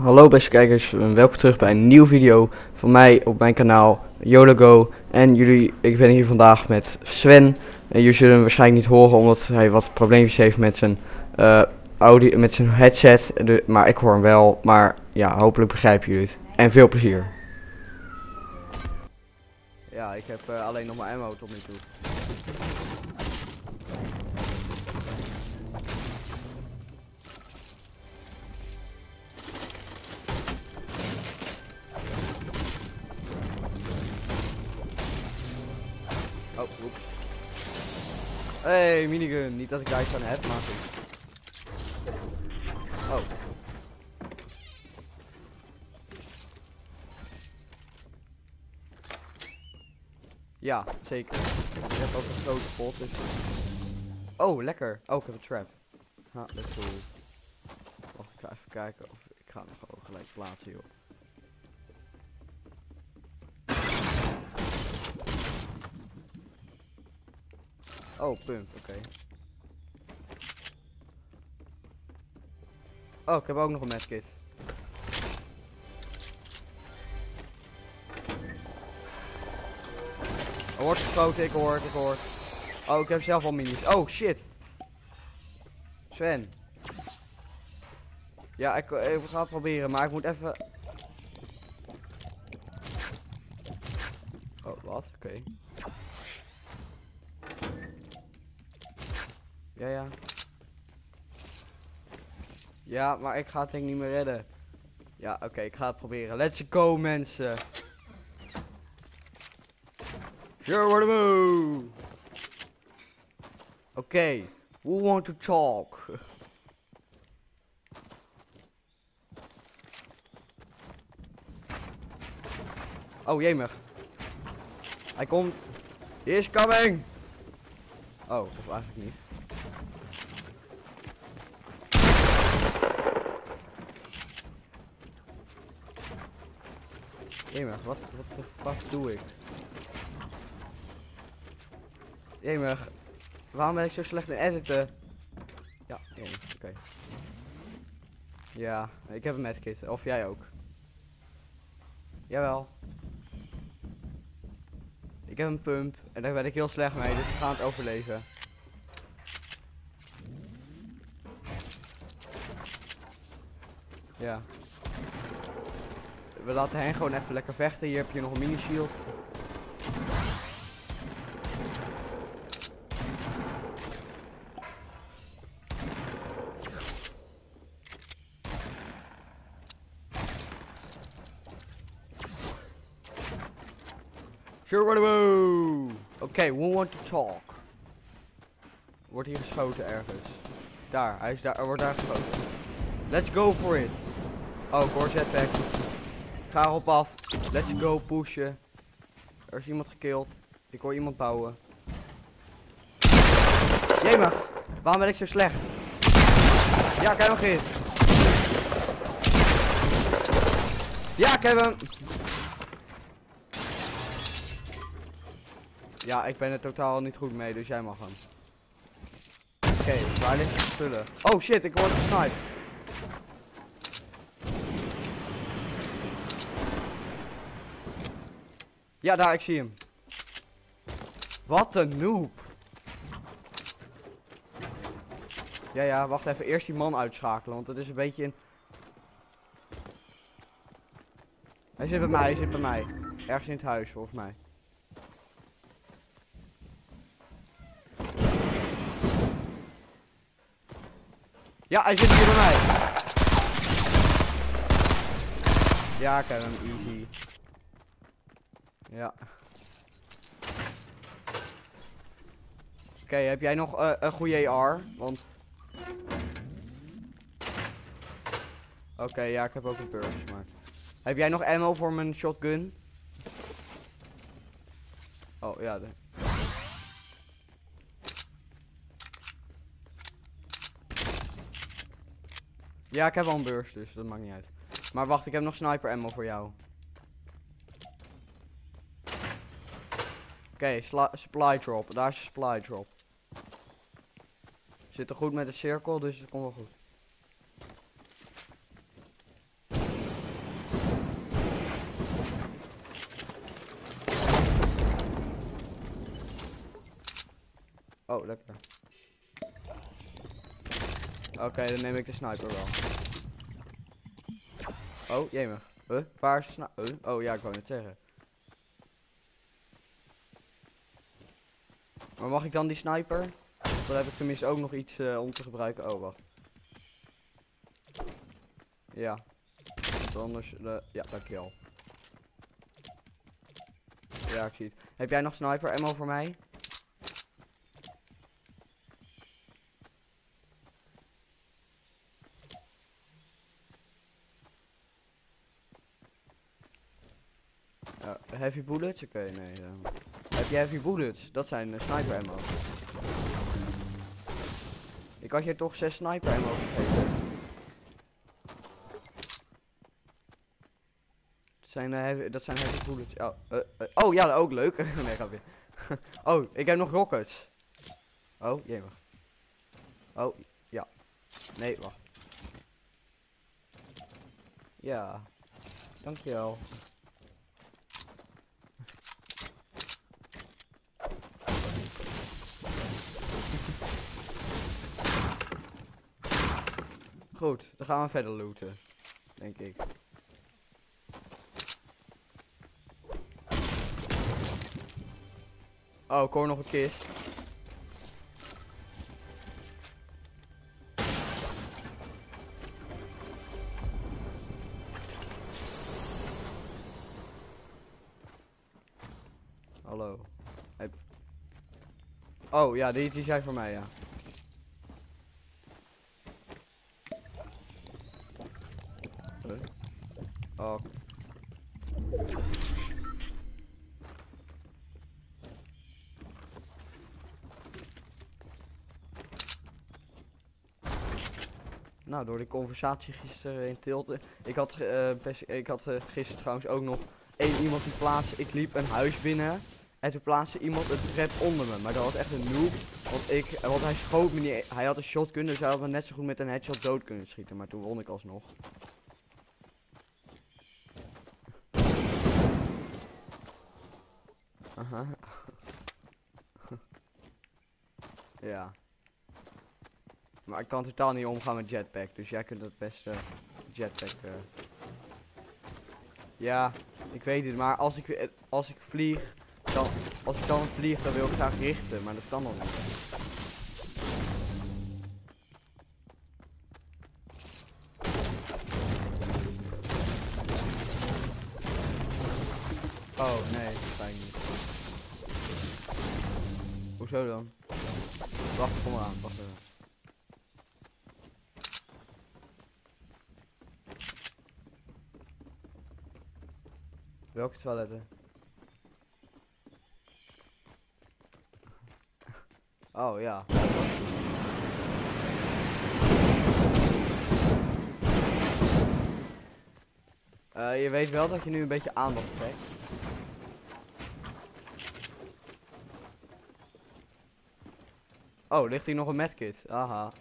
Hallo beste kijkers, welkom terug bij een nieuwe video van mij op mijn kanaal YOLOGO. En jullie, ik ben hier vandaag met Sven. En jullie zullen hem waarschijnlijk niet horen omdat hij wat probleempjes heeft met zijn, eh, audio, met zijn headset. Maar ik hoor hem wel, maar ja, hopelijk begrijpen jullie het. En veel plezier. Ja, ik heb eh, alleen nog maar ammo tot nu toe. Oh. Hey, minigun. Niet dat ik daar iets aan heb, maar. Oh. Ja, zeker. Ik heb ook een grote pot, dus... Oh, lekker. Oh, ik heb een trap. Ha, dat is. Wacht, ik ga even kijken of... Ik ga hem gewoon gelijk plaatsen, joh. Oh, pump, oké. Oh, ik heb ook nog een medkit. Er wordt geschoten, ik hoor ik hoor. Oh, ik heb zelf al minis. Oh, shit. Sven. Ja, ik, ik ga het proberen, maar ik moet even... Oh, wat? Oké. Ja, maar ik ga het denk niet meer redden. Ja, oké, ik ga het proberen. Let's go, mensen. Sure, what a move. Oké, who want to talk? Oh, jemig. Hij komt. He is coming. Oh, of eigenlijk niet. Jemig, wat, wat de fuck doe ik? Jemig, waarom ben ik zo slecht in editen? Ja, oké. Ja, ik heb een medkit, of jij ook. Jawel. Ik heb een pump en daar ben ik heel slecht mee, dus we gaan het overleven. Ja. We laten hen gewoon even lekker vechten. Hier heb je nog een mini shield. Sure, Oké, okay, we want to talk. Wordt hier geschoten ergens. Daar, hij is daar, er wordt daar geschoten. Let's go for it. Oh, hoor jetpack. Ga erop af. Let's go pushen. Er is iemand gekild. Ik hoor iemand bouwen. Jemig, waarom ben ik zo slecht? Ja, ik heb hem gehit. Ja, ik heb hem. Ja, ik ben er totaal niet goed mee, dus jij mag hem. Oké, okay, waar ligt de spullen? Oh shit, ik word gesniped. Ja, daar, ik zie hem. Wat een noob. Ja, ja, wacht even. Eerst die man uitschakelen, want het is een beetje een... Hij zit bij mij, hij zit bij mij. Ergens in het huis, volgens mij. Ja, hij zit hier bij mij. Ja, ik heb hem easy. Ja. Oké, heb jij nog uh, een goede AR? Want... Oké, ja, ik heb ook een burst, maar... Heb jij nog ammo voor mijn shotgun? Oh, ja. Ja, ik heb al een burst, dus dat maakt niet uit. Maar wacht, ik heb nog sniper ammo voor jou. Oké, supply drop. Daar is de supply drop. Zit er goed met de cirkel, dus het komt wel goed. Oh, lekker. Oké, dan neem ik de sniper wel. Oh, jemig. Huh? Waar is de sniper? Oh ja, ik wou net zeggen. Maar mag ik dan die sniper? Dan heb ik tenminste ook nog iets eh, om te gebruiken. Oh, wacht. Ja. Want anders... eh, ja, dankjewel. Ja, ik zie het. Heb jij nog sniper ammo voor mij? Heavy bullets? Oké, nee. dan. Je heavy bullets? Dat zijn eh, sniper ammo. Ik had je toch zes sniper ammo gegeven. Dat zijn, eh, heavy, dat zijn heavy bullets. Oh, eh, oh ja, ook leuk. nee, grapje. oh, ik heb nog rockets. Oh, jemig. Oh, ja. Nee, wacht. Ja. Dankjewel. Goed, dan gaan we verder looten. Denk ik. Oh, ik hoor nog een kist. Hallo. Oh ja, die, die zijn voor mij, ja. Huh? Oh. Nou, door die conversatie gisteren in Tilte. Ik had, eh, ik had eh, gisteren trouwens ook nog één iemand die plaatste. Ik liep een huis binnen. En toen plaatste iemand het trap onder me. Maar dat was echt een noob. Want, ik, want hij schoot me niet. Hij had een shotgun, dus hij had net zo goed met een headshot dood kunnen schieten. Maar toen won ik alsnog. ja. Maar ik kan totaal niet omgaan met jetpack, dus jij kunt het beste jetpack. eh. Ja, ik weet het, maar als ik, eh, als ik vlieg, dan, als ik dan vlieg, dan wil ik graag richten, maar dat kan dan niet. Hoezo dan? Wacht, kom maar aan, wacht even. Welke toiletten? Oh ja. Eh, je weet wel dat je nu een beetje aandacht trekt. Oh, ligt hier nog een medkit? Aha.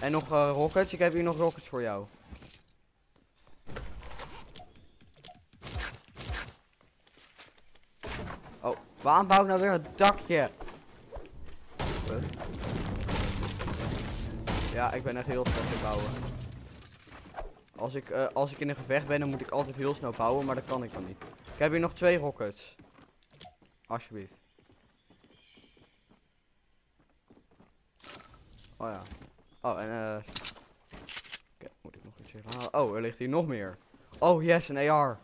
En nog eh, rockets? Ik heb hier nog rockets voor jou. Oh, waarom bouw ik nou weer een dakje? Ja, ik ben echt heel slecht in bouwen. Als ik, eh, als ik in een gevecht ben, dan moet ik altijd heel snel bouwen, maar dat kan ik dan niet. Ik heb hier nog twee rockets. Alsjeblieft. Oh ja. Oh, en eh... Oké, moet ik nog iets even halen? Oh, er ligt hier nog meer. Oh, yes, een AR.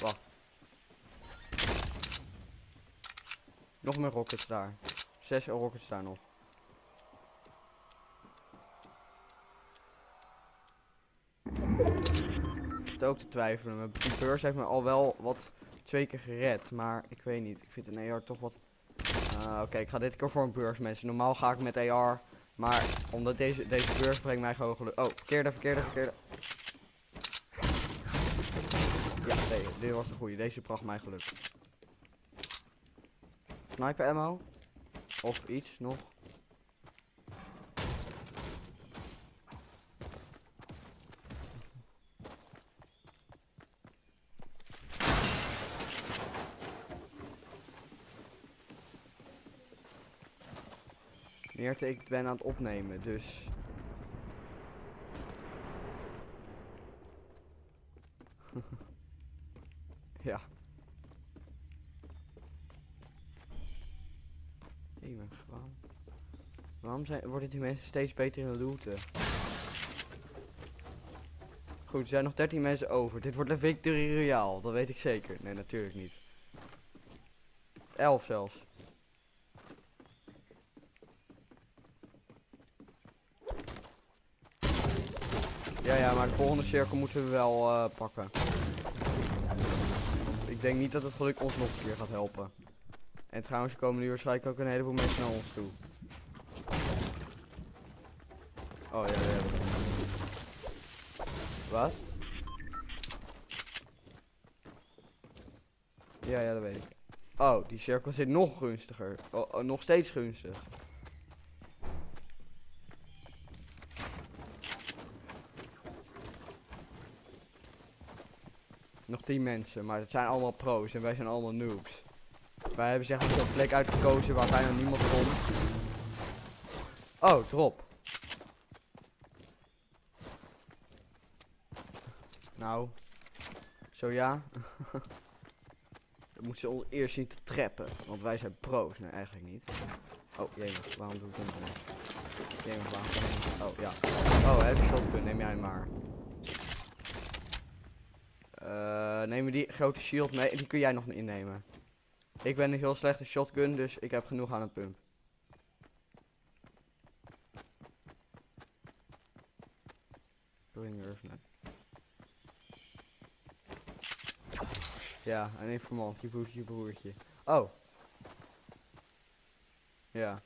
Wacht. Nog meer rockets daar. Zes rockets daar nog. Ik zit ook te twijfelen. Die beurs heeft me al wel wat twee keer gered. Maar ik weet niet. Ik vind een AR toch wat... Ah, Oké, ik ga dit keer voor een beurs, mensen. Normaal ga ik met AR. Maar omdat deze, deze beurs brengt mij gewoon geluk. Oh, verkeerde, verkeerde, verkeerde. Ja, nee, dit was de goede. Deze bracht mij geluk. Sniper ammo? Of iets nog? Ik ben aan het opnemen, dus... ja. Jemig, waarom? Waarom zijn, worden die mensen steeds beter in looten? Goed, er zijn nog 13 mensen over. Dit wordt een victory royale, dat weet ik zeker. Nee, natuurlijk niet. 11 zelfs. Ja, ja, maar de volgende cirkel moeten we wel eh, pakken. Ik denk niet dat het geluk ons nog een keer gaat helpen. En trouwens, er komen nu waarschijnlijk ook een heleboel mensen naar ons toe. Oh ja, ja. Wat? Ja, ja, dat weet ik. Oh, die cirkel zit nog gunstiger. Oh, oh, nog steeds gunstig. Nog 10 mensen, maar het zijn allemaal pro's en wij zijn allemaal noobs. Wij hebben zeg maar zo'n plek uitgekozen waar bijna niemand komt. Oh, drop. Nou. Zo ja. Dan moeten ze eerst zien te trappen. Want wij zijn pro's. Nee, eigenlijk niet. Oh, jemig. Waarom doe ik dat? Jemig, waarom Oh, ja. Oh, heb je shotgun. Neem jij maar. Eh, neem die grote shield mee. Die kun jij nog innemen. Ik ben een heel slechte shotgun, dus ik heb genoeg aan een pump. Ja, een informant, je broertje, je broertje. Oh. Ja.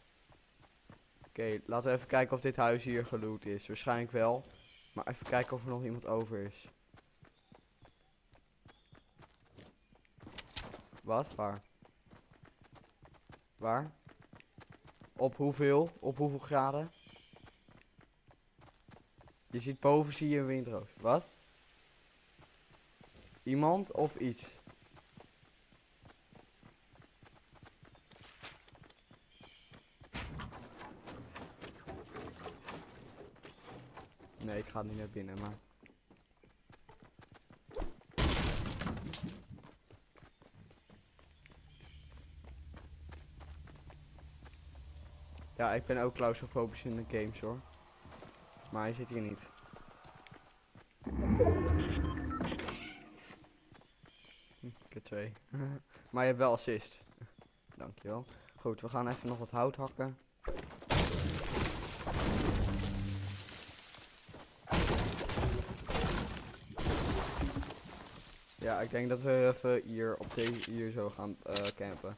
Oké, laten we even kijken of dit huis hier geloot is. Waarschijnlijk wel. Maar even kijken of er nog iemand over is. Wat? Waar? Waar? Op hoeveel? Op hoeveel graden? Je ziet boven zie je een windroos. Wat? Iemand of iets? Nee, ik ga niet naar binnen, maar... Ja, ik ben ook claustrofobisch in de games hoor. Maar hij zit hier niet. Hm, keer twee. maar je hebt wel assist. Dankjewel. Goed, we gaan even nog wat hout hakken. Ja, ik denk dat we even hier op deze hier zo gaan uh, campen.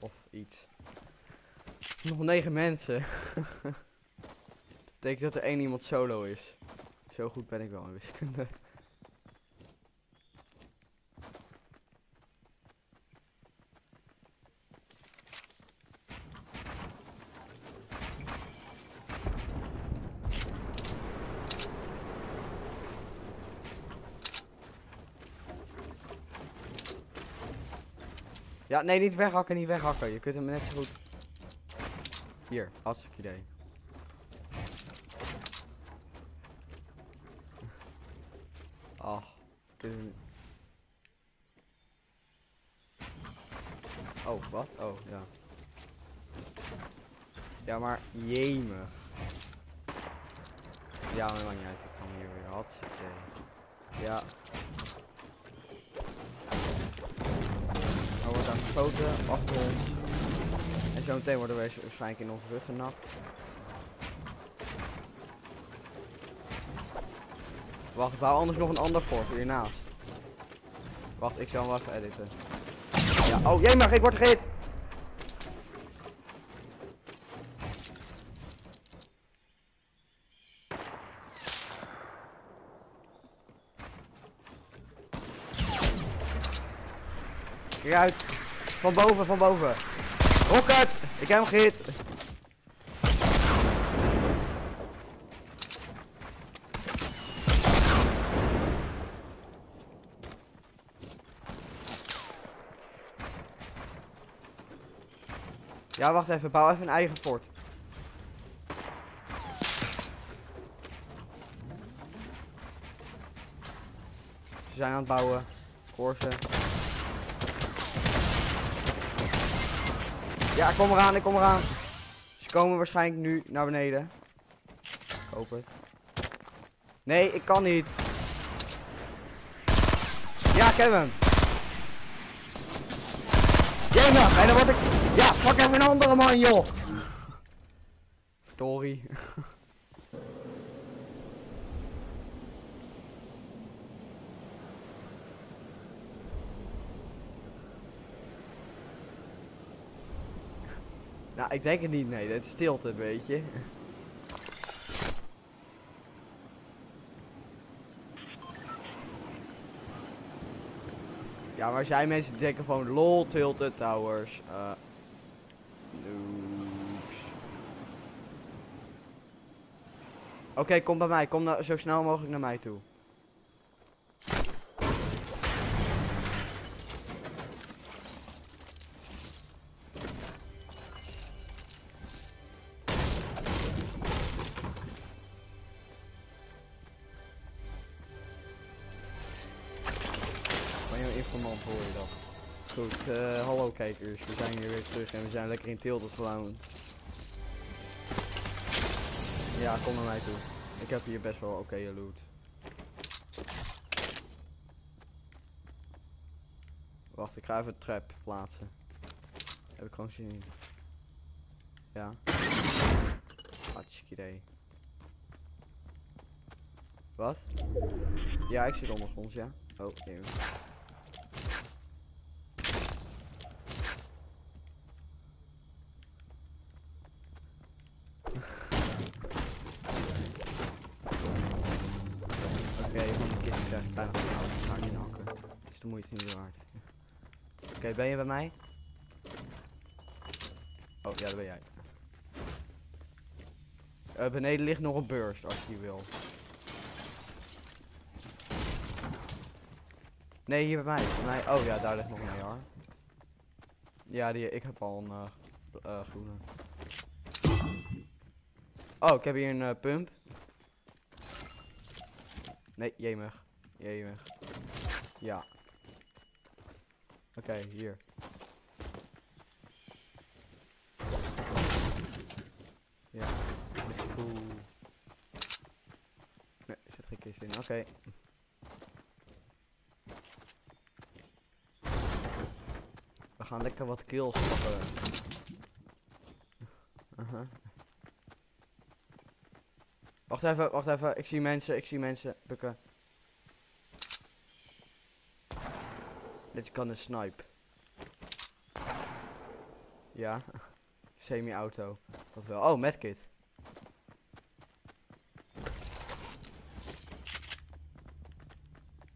Of iets. Nog negen mensen. dat betekent dat er één iemand solo is. Zo goed ben ik wel in wiskunde. Ja, nee, niet weghakken, niet weghakken. Je kunt hem net zo goed hier, hartstikke idee. Oh, Oh, wat? Oh, ja. Ja, maar jemig. Ja, maar lang niet uit. Ik kan hier weer. Hartstikke Ja. Er wordt aan geschoten. Achter ons. En zo meteen worden we waarschijnlijk in onze rug genakt. Wacht, ik anders nog een ander fort hiernaast. Wacht, ik zal hem even editen. Ja, oh jee, maar ik word gehit! Kijk uit! Van boven, van boven! Rocket! Ik heb hem gehit. Ja, wacht even. Bouw even een eigen fort. Ze zijn aan het bouwen. Korsen. Ja, ik kom eraan, ik kom eraan. Ze komen waarschijnlijk nu naar beneden. Hoop het. Nee, ik kan niet. Ja, ik heb hem. Jemig, en dan word ik... Ja, fuck even een andere man, joh. Story. nou, ik denk het niet, nee. Het stilte een beetje. Ja, maar zijn mensen denken gewoon lol tilted towers. Uh. Oké, kom bij mij. Kom nou zo snel mogelijk naar mij toe. Je dat. Goed, eh, hallo kijkers. We zijn hier weer terug en we zijn lekker in Tilted gewoon. Ja, kom naar mij toe. Ik heb hier best wel oké loot. Wacht, ik ga even trap plaatsen. Heb ik gewoon zin in. Ja. Hartstikke idee. Wat? Ja, ik zit ondergronds, ja. Oh, nee. Oké, van krijgt bijna. Ik ga niet hakken. Is de moeite niet waard. Oké, ben je bij mij? Oh, ja, dat ben jij. Eh, beneden ligt nog een burst als je wil. Nee, hier bij mij. Bij mij. Oh ja, daar ligt nog een AR. Ja, die, ik heb al een eh, eh, groene. Oh, ik heb hier een pump. Nee, jemig. Jemig. Ja. Oké, hier. Ja, cool. Nee, zit geen kist in. Oké. We gaan lekker wat kills pakken. Wacht even, wacht even. Ik zie mensen, ik zie mensen. Bukken. Dit kan een snipe. Ja. Semi-auto. Dat wel. Oh, medkit.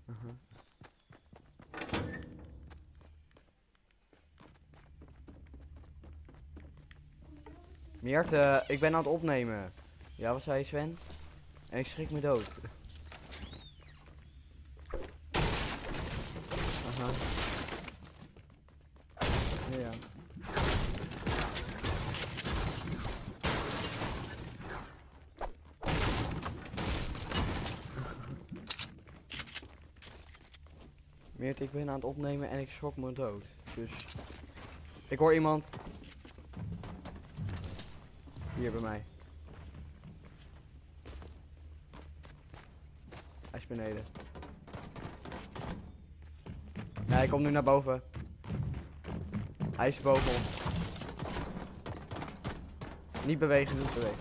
Aha. Meerte, ik ben aan het opnemen. Ja, wat zei je Sven? En ik schrik me dood. Aha. Ja. Ik ben aan het opnemen en ik schrok me dood. Dus. Ik hoor iemand. Hier bij mij. Hij is beneden. Ja, hij komt nu naar boven. Hij is boven ons. Niet bewegen, niet bewegen.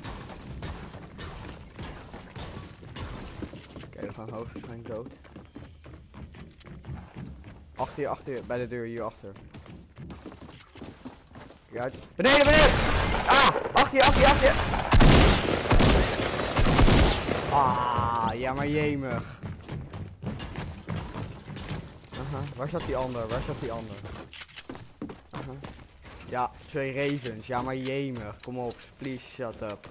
Oké, we gaan hoogstwaarschijnlijk dood. Achter je, achter je, bij de deur hierachter. Kijk uit. Beneden, beneden! Ah! Achter je, achter je, achter je! Ah, ja maar jemig. Aha, waar zat die ander? Waar zat die ander? Aha. Ja, twee ravens. Ja maar jemig. Kom op, please shut up.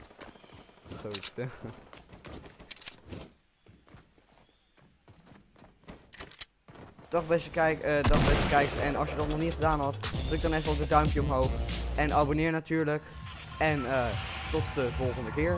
Goed. Dag beste kijk, eh dag beste kijkers. En als je dat nog niet gedaan had, druk dan even op het duimpje omhoog. En abonneer natuurlijk. En eh tot de volgende keer.